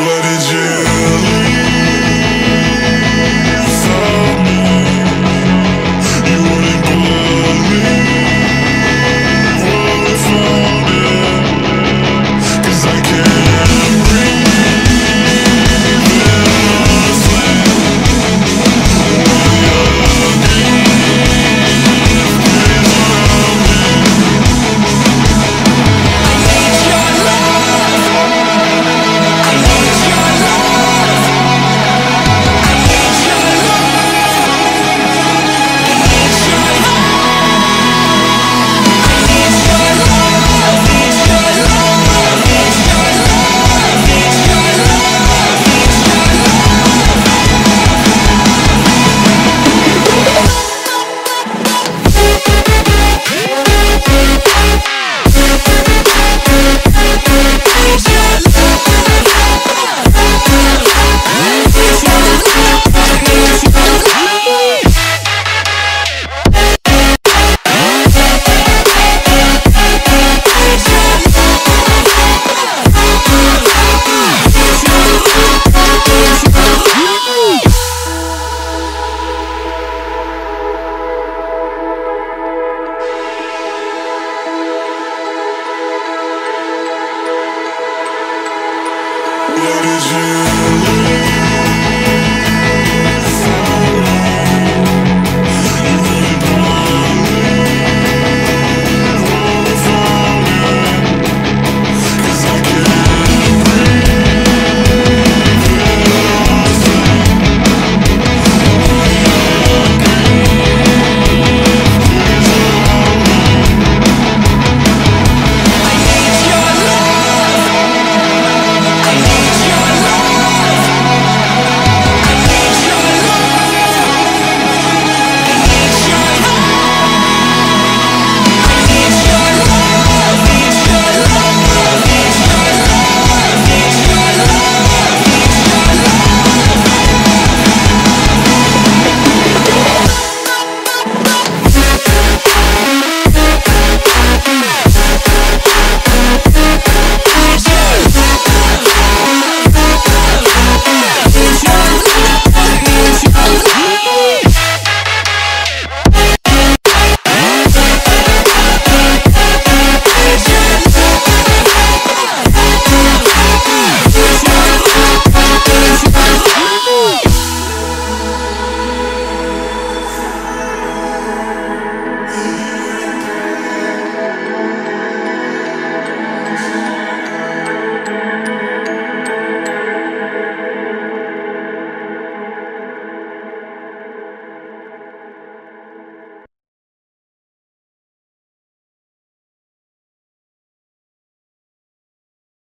What did you?